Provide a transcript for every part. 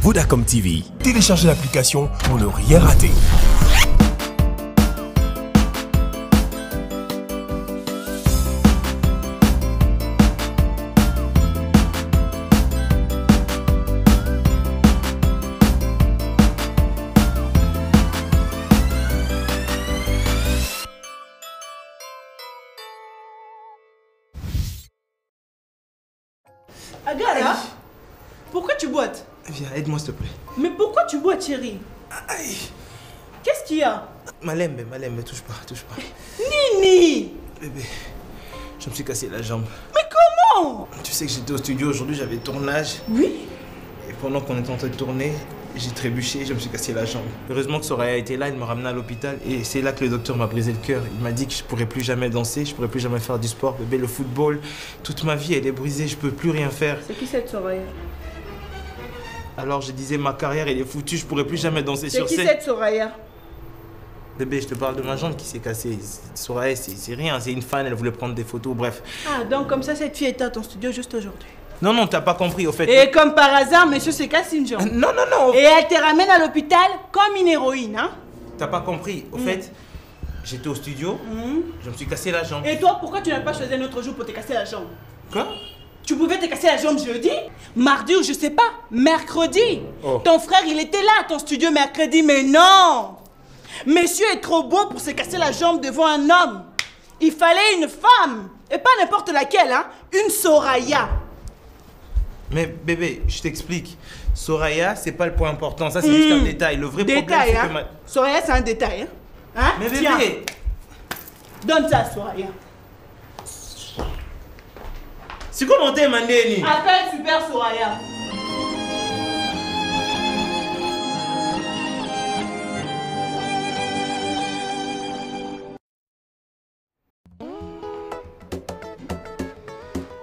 Vodacom TV. Téléchargez l'application pour ne rien rater. Agara, pourquoi tu boites? Viens, aide-moi s'il te plaît. Mais pourquoi tu boites, chérie? Aïe Qu'est-ce qu'il y a? Malembe, Malembe, touche pas, touche pas. Nini Bébé, je me suis cassé la jambe. Mais comment? Tu sais que j'étais au studio aujourd'hui, j'avais tournage. Oui Et pendant qu'on était en train de tourner, j'ai trébuché, je me suis cassé la jambe. Heureusement que Soraya était là, il m'a ramené à l'hôpital. Et c'est là que le docteur m'a brisé le cœur. Il m'a dit que je pourrais plus jamais danser, je pourrais plus jamais faire du sport. Bébé, le football, toute ma vie, elle est brisée, je peux plus rien faire. C'est qui cette Soraya Alors je disais, ma carrière, elle est foutue, je pourrais plus jamais danser C'est sur qui scène. cette Soraya? Bébé, je te parle de ma jambe qui s'est cassée. Soraya, c'est c'est rien, c'est une fan, elle voulait prendre des photos, bref. Ah, donc comme ça, cette fille était à ton studio juste aujourd'hui. Non, non, t'as pas compris, au fait. Et comme par hasard, monsieur se casse une jambe. Non, non, non, Et elle te ramène à l'hôpital comme une héroïne, hein T'as pas compris. Au fait, j'étais au studio, je me suis cassé la jambe. Et toi, pourquoi tu n'as pas choisi un autre jour pour te casser la jambe? Quoi? Tu pouvais te casser la jambe jeudi, mardi ou je sais pas, mercredi. Oh. Ton frère, il était là à ton studio mercredi, mais non Monsieur est trop beau pour se casser la jambe devant un homme. Il fallait une femme, et pas n'importe laquelle, hein, une Soraya. Mais bébé, je t'explique. Soraya, c'est pas le point important. Ça, c'est juste un détail. Le vrai problème, Détail, c'est hein que ma... Soraya, c'est un détail, hein, hein? Mais Tiens, bébé donne ça à Soraya. T'es, Mandeni. Appelle Super Soraya.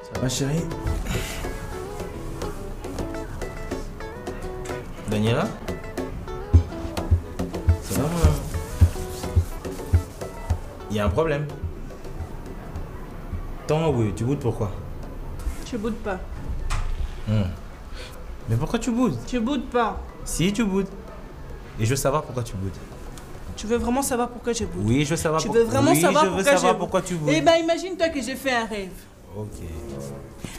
Ça va, chérie? Daniela? Ça va, Il y a un problème. Tant oui, tu boudes pourquoi? Tu boudes pas. Mais pourquoi tu boudes? Tu boudes pas. Si, tu boudes. Et je veux savoir pourquoi tu boudes. Tu veux vraiment savoir pourquoi je boude? Oui, je veux savoir Tu veux vraiment oui, savoir je veux pourquoi savoir je- pourquoi tu boudes. Eh ben, imagine-toi que j'ai fait un rêve. Ok.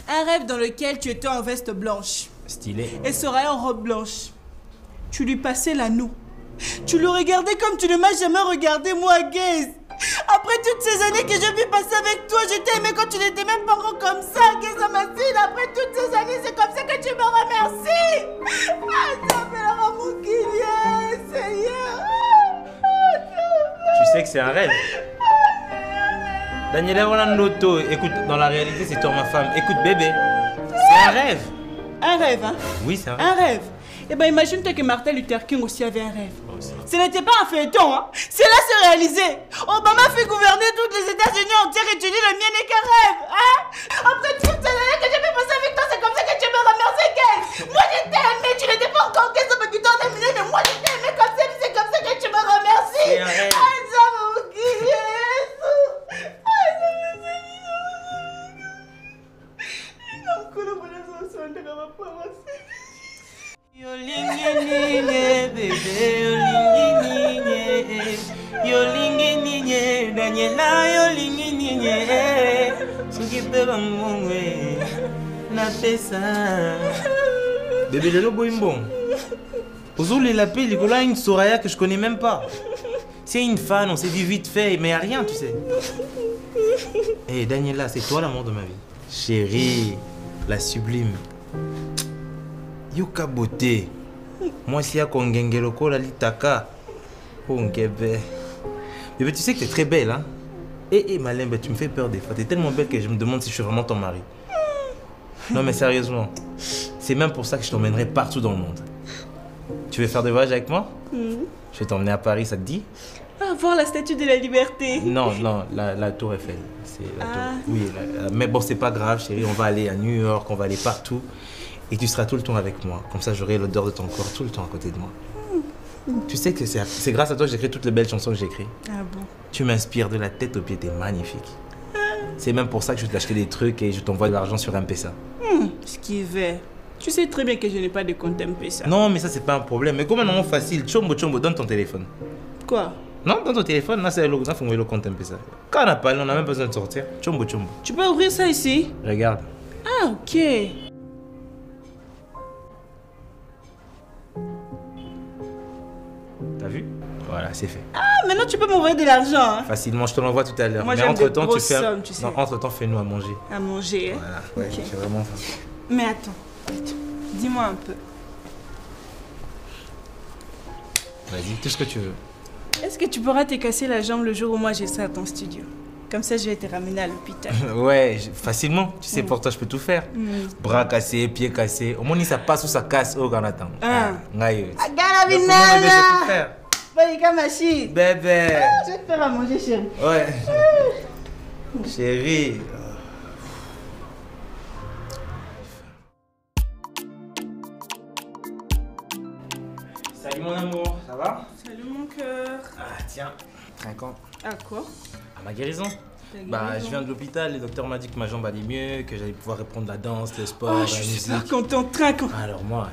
Un rêve dans lequel tu étais en veste blanche Stylé. et Soraya en robe blanche. Tu lui passais l'anneau. Tu le regardais comme tu ne m'as jamais regardé, moi, Gaze. Après toutes ces années que j'ai pu passer avec toi, je t'ai aimé quand tu n'étais même pas encore comme ça, c'est un rêve. Daniela Rolandotto, écoute, dans la réalité, c'est toi ma femme. Écoute, bébé, c'est un rêve. Un rêve, hein? Oui, c'est un rêve. Un rêve. Eh ben imagine-toi que Martin Luther King aussi avait un rêve. Ce n'était pas un feuilleton, hein? Cela s'est réalisé. Obama fait gouverner toutes les États-Unis entières et tu dis le mien n'est qu'un rêve, hein? Bébé, lelo boyimbo. ozolela mpe likolo ya une soraya que je connais même pas. C'est une fan on s'est vu vite fait mais a rien tu sais. Eh Daniela c'est toi l'amour de ma vie. Chérie la sublime yoka beauté mwasi ya kongenge lokola litaka oh ngebe. Bébé tu sais que t'es très belle hein. Eh eh Malembe tu me fais peur des fois. T'es tellement belle que je me demande si je suis vraiment ton mari. Non mais sérieusement c'est même pour ça que je t'emmènerai partout dans le monde. Tu veux faire des voyages avec moi? Je vais t'emmener à Paris, ça te dit? Ah, voir la statue de la liberté. Non, non, la, la tour Eiffel. Ah. Oui, mais bon, c'est pas grave, chérie. On va aller à New York, on va aller partout. Et tu seras tout le temps avec moi. Comme ça, j'aurai l'odeur de ton corps tout le temps à côté de moi. Tu sais que c'est grâce à toi que j'écris toutes les belles chansons que j'écris. Ah bon Tu m'inspires de la tête aux pieds, t'es magnifique. C'est même pour ça que je vais t'acheter des trucs et je t'envoie de l'argent sur M-Pesa. Ce qui va. Tu sais très bien que je n'ai pas de compte M-Pesa. Non, mais ça, c'est pas un problème. Mais comment non facile? Chombo, chombo, donne ton téléphone. Quoi? Non, dans ton téléphone, là, c'est le, le compte un peu ça. Quand on a parlé, on n'a même pas besoin de sortir. Chombo, chombo. Tu peux ouvrir ça ici? Regarde. Ah, ok. T'as vu? Voilà, c'est fait. Ah, maintenant tu peux m'envoyer de l'argent hein, Facilement, je te l'envoie tout à l'heure. Mais j'aime entre temps, des tu fais. sommes, tu sais. Non, entre temps, fais-nous à manger. à manger. hein. Voilà, ouais, Ok. j'ai vraiment faim. Mais attends, dis-moi un peu. Vas-y, tout ce que tu veux. Est-ce que tu pourras te casser la jambe le jour où moi je serai à ton studio? Comme ça, je vais te ramener à l'hôpital. Ouais, facilement. Tu sais, pour toi, je peux tout faire. Hmm. Bras cassés, pieds cassés. Au moins, ça passe ou ça casse au Canada. Ah. Ngaï. Agara Le premier bébé, je peux tout faire. Baïka machine Bébé. Je vais te faire à manger, chérie. Ouais. Chérie. Tiens, trinquant. À quoi? À ma guérison Bah je viens de l'hôpital, le docteur m'a dit que ma jambe allait mieux, que j'allais pouvoir reprendre la danse, le sport, Oh, la je suis musique. super contente, trinquant. Alors moi,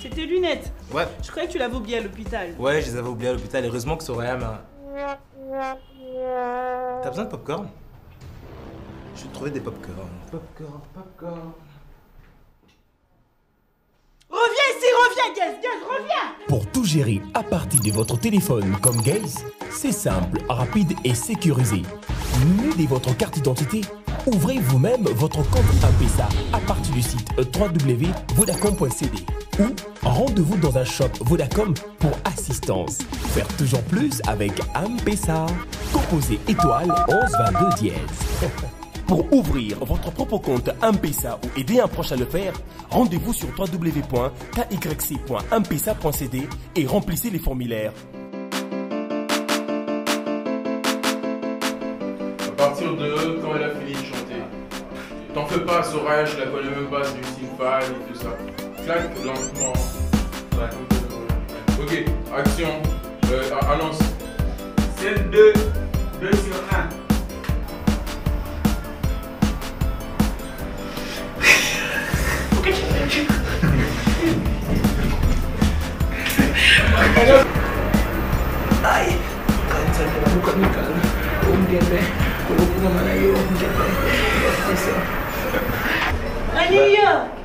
C'est tes lunettes. ouais, Je croyais que tu l'avais oublié à l'hôpital. ouais, je les avais oubliés à l'hôpital. Heureusement que Soraya m'a... T'as besoin de popcorn? Je vais te trouver des popcorn. Popcorn, popcorn. Pour tout gérer à partir de votre téléphone comme Gaze, c'est simple, rapide et sécurisé. De votre carte d'identité. Ouvrez vous-même votre compte M-Pesa à partir du site www.vodacom.cd ou rendez-vous dans un shop Vodacom pour assistance. Faire toujours plus avec M-Pesa. Composez étoile 11 22 dièse. Pour ouvrir votre propre compte M-Pesa ou aider un proche à le faire, rendez-vous sur www.kyc.mpesa.cd et remplissez les formulaires. À partir de quand elle a fini de chanter? T'en fais pas, Soraya, je la connais même pas, c'est une symphane et tout ça. Claque lentement. Ouais. Ok, action. Euh, annonce. Scène 2, 2 sur 1. Ay, kansan na ako kami kala. Kung gebe, kulog naman na yung gebe. Ano yun?